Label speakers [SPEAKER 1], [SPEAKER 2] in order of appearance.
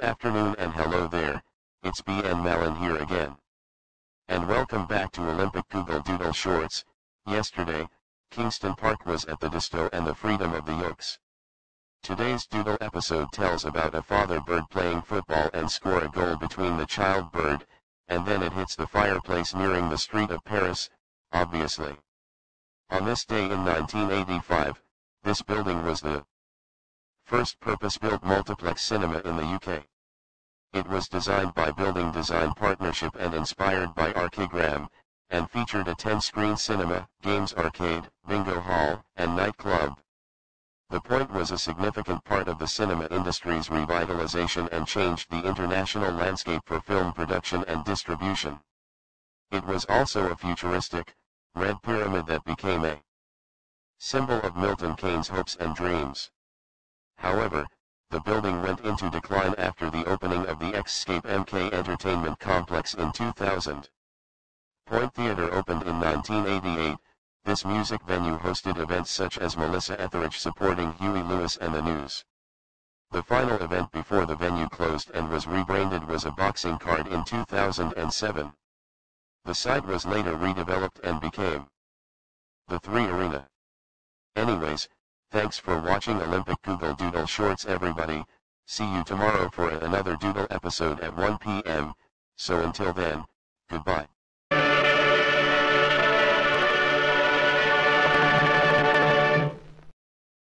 [SPEAKER 1] afternoon and hello there, it's BN Malin here again. And welcome back to Olympic Google Doodle Shorts. Yesterday, Kingston Park was at the Disto and the freedom of the Yokes. Today's Doodle episode tells about a father bird playing football and score a goal between the child bird, and then it hits the fireplace nearing the street of Paris, obviously. On this day in 1985, this building was the first purpose-built multiplex cinema in the UK. It was designed by Building Design Partnership and inspired by Archigram, and featured a 10-screen cinema, games arcade, bingo hall, and nightclub. The point was a significant part of the cinema industry's revitalization and changed the international landscape for film production and distribution. It was also a futuristic, red pyramid that became a symbol of Milton Keynes' hopes and dreams. However, the building went into decline after the opening of the Xscape MK Entertainment Complex in 2000. Point Theatre opened in 1988. This music venue hosted events such as Melissa Etheridge supporting Huey Lewis and the News. The final event before the venue closed and was rebranded was a boxing card in 2007. The site was later redeveloped and became the 3 Arena. Anyways, thanks for watching Olympic Google Doodle Shorts everybody, see you tomorrow for another Doodle episode at 1 p.m., so until then.